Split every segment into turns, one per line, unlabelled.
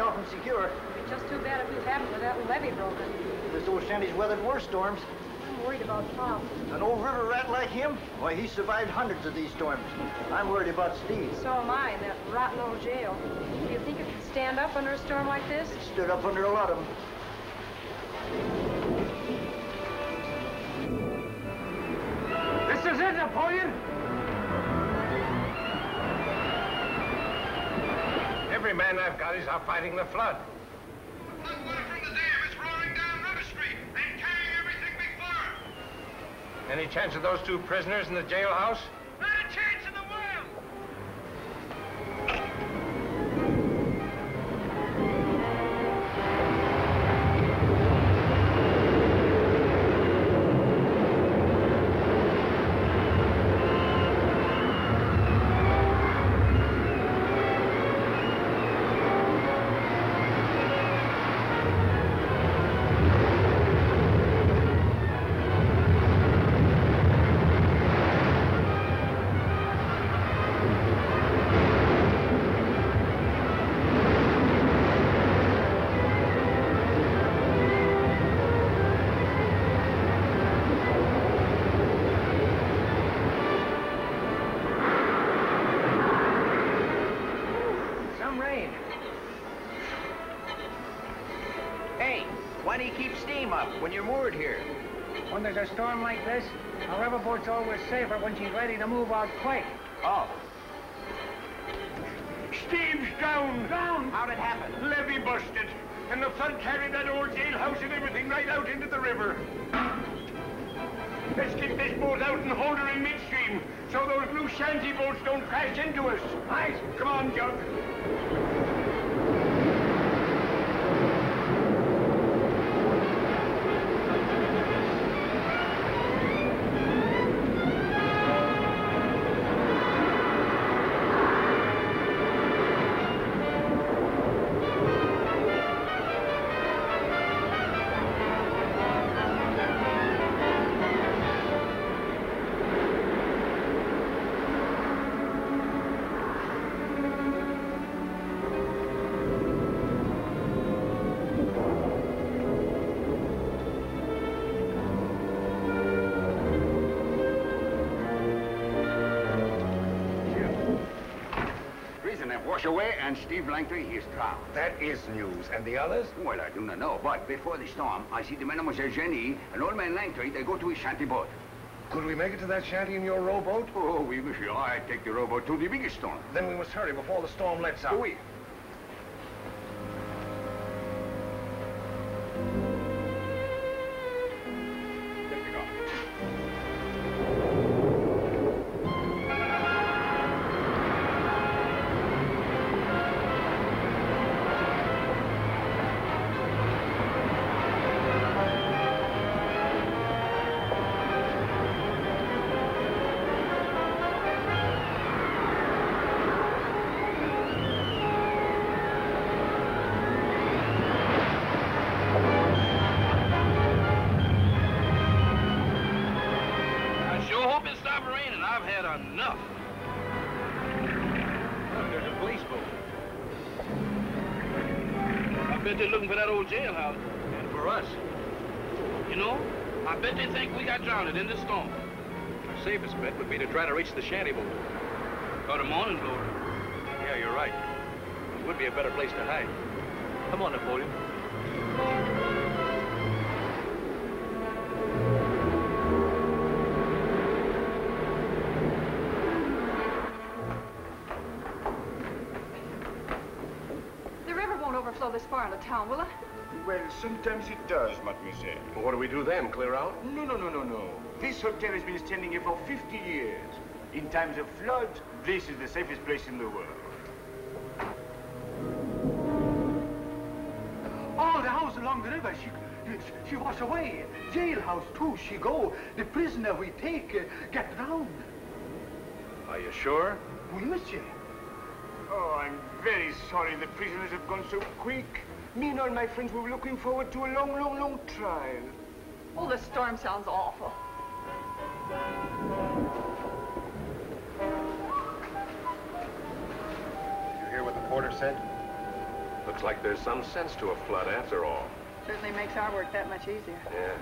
all tied off and secure.
It'd be just too bad if it happened with that levee broken.
This old shanty's weathered worse storms.
I'm worried about Tom.
An old river rat like him? Why, he survived hundreds of these storms. I'm worried about Steve.
So am I in that rotten old jail. Do you think it could stand up under a storm like this?
It stood up under a lot of them.
This is it, Napoleon.
Every man I've got is out fighting the flood.
Floodwater from the dam is roaring down River Street and carrying everything before it.
Any chance of those two prisoners in the jailhouse?
There's a storm like this, a riverboat's always safer when she's ready to move out quick.
Oh,
Steve's down. Down.
how'd it happen?
Levee busted. And the flood carried that old jailhouse and everything right out into the river. Let's get this boat out and hold her in midstream so those blue shanty boats don't crash into us. Right. Come on, Jug.
Washed away, and Steve Langtry, he's drowned.
That is news. And the others?
Well, I do not know, but before the storm, I see the Mademoiselle Jenny and old man Langtry, they go to his shanty boat.
Could we make it to that shanty in your rowboat?
Oh, we wish you. I take the rowboat to the biggest storm.
Then we must hurry before the storm lets out.
Oh,
oui. Sure hope it stops raining. I've had enough.
Look, there's a police boat.
I bet they're looking for that old jailhouse.
And for us.
You know, I bet they think we got drowned in the storm.
Our safest bet would be to try to reach the shanty boat.
Or the morning glory.
Yeah, you're right. It would be a better place to hide. Come on, Napoleon.
This far into town, will it?
Well, sometimes it does, mademoiselle.
Well, what do we do then? Clear out?
No, no, no, no, no. This hotel has been standing here for 50 years. In times of flood, this is the safest place in the world.
All the house along the river, she, she wash away. Jailhouse, too, she go. The prisoner we take uh, get drowned.
Are you sure?
Oui, monsieur.
Oh, I'm very sorry the prisoners have gone so quick. Me and all my friends were looking forward to a long, long, long trial.
Oh, the storm sounds awful.
Did you hear what the porter said?
Looks like there's some sense to a flood after all.
Certainly makes our work that much easier.
Yeah.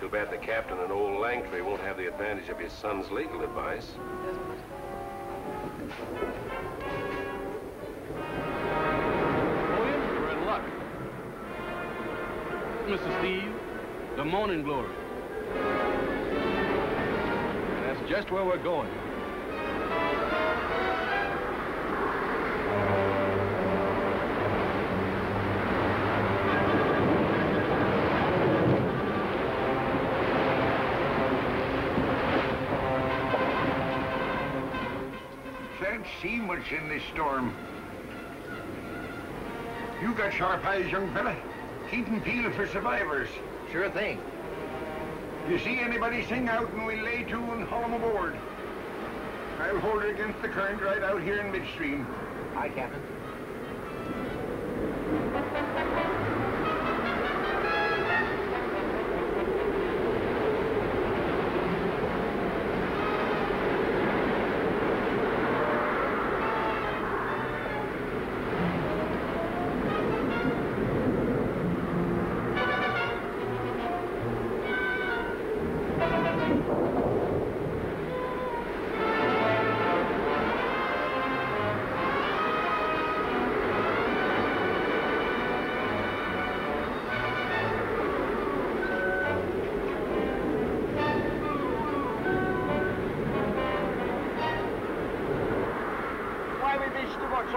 Too bad the captain and old Langtry won't have the advantage of his son's legal advice.
Williams, Mr. Steve, the morning glory.
And that's just where we're going.
Can't see much in this storm. You got sharp eyes, young fella. Keep 'em peeled for survivors.
Sure thing.
You see anybody sing out and we lay to and haul 'em aboard. I'll hold her against the current right out here in midstream.
Aye, Captain.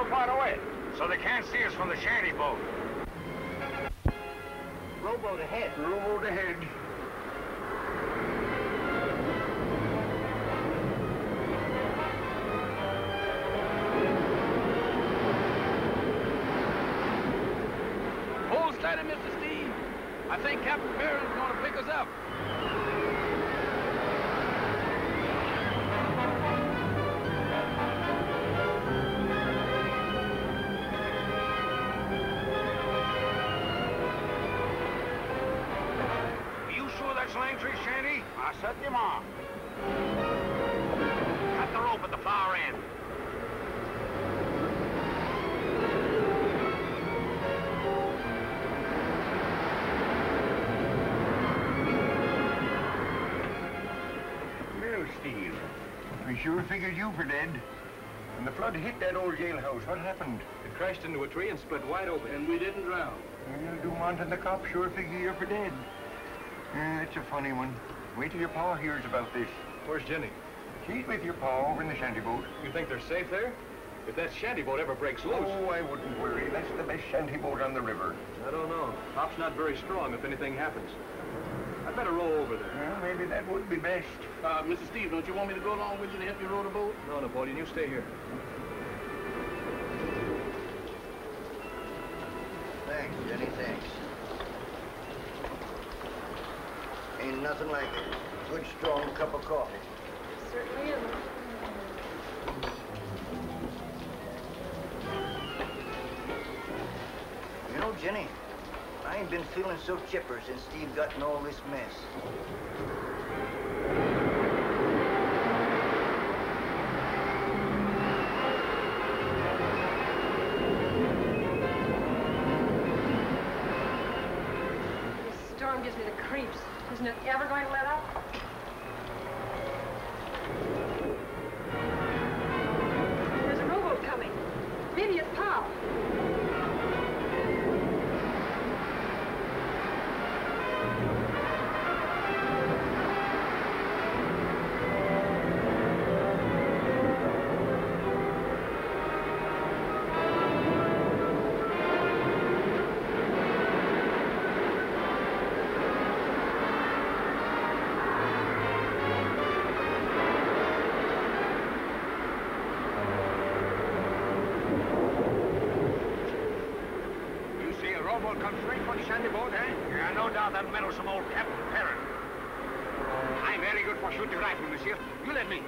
Beach so far away? So they can't see us from the shanty boat.
Rowboat ahead.
Rowboat ahead.
Hold steady, Mr. Steve. I think Captain Perrin's going to pick us up.
Sure
figured you for dead. When the flood hit that old jailhouse, what happened?
It crashed into a tree and split wide open.
And we didn't drown.
Well, Dumont and the cops sure figure you're for dead. Yeah, it's a funny one. Wait till your pa hears about this.
Where's Jenny?
She's with your pa over in the shanty boat.
You think they're safe there? If that shanty boat ever breaks loose.
Oh, I wouldn't worry. That's the best shanty boat on the river.
I don't know. Pop's not very strong if anything happens. I'd better row over there.
Well, maybe that would be best.
Uh, Mr. Steve, don't you want me to go along with you to help you row the boat?
No, Napoleon, you stay here.
Thanks, Jenny, thanks. Ain't nothing like a good, strong cup of coffee.
It Certainly isn't.
You know, Jenny, I ain't been feeling so chipper since Steve got in all this mess.
You see a rowboat come straight for the shanty boat, eh? Yeah, no doubt that meddlesome old Captain Perrin. I'm very good for shooting rifle, monsieur. You let me.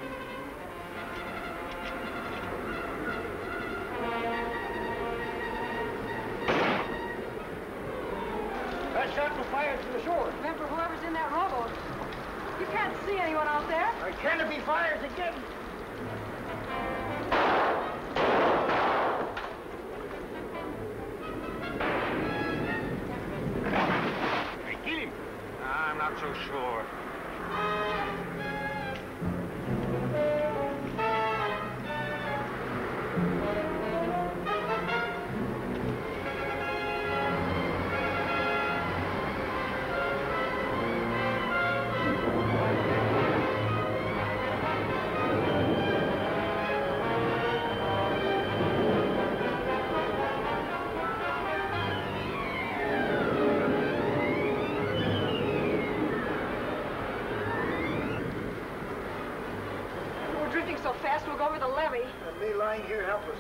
Fast we'll go over the levee.
And me lying here helpless.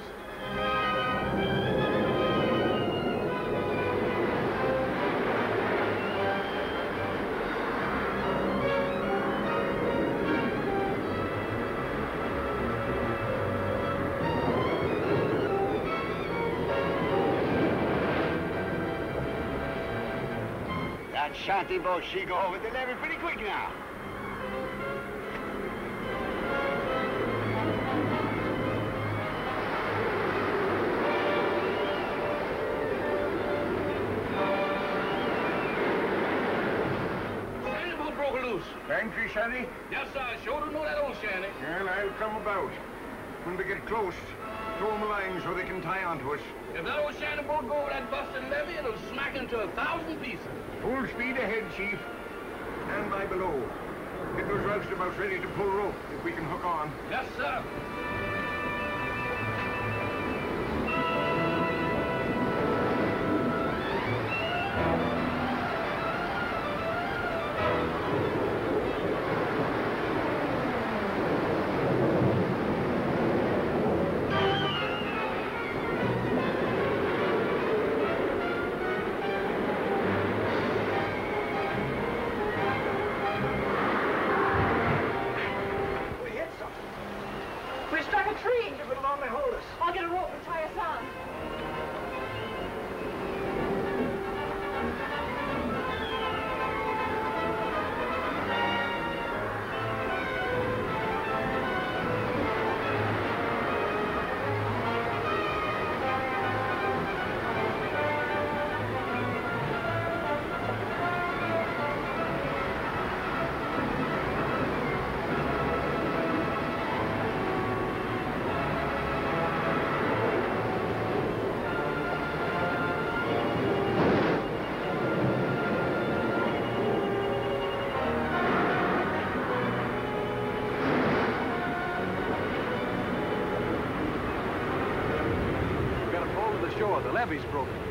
That shanty boat, she go over the levee pretty quick now.
Shanty? Yes, sir. I sure do know that old Shanty.
Well, I'll come about. When we get close, throw 'em a line so they can tie onto us.
If that old Shanty boat go over that busted levee, it'll smack into a thousand pieces.
Full speed ahead, Chief. Stand by below. Get those roustabouts ready to pull rope if we can hook on.
Yes, sir.
Shore. The levee's broken.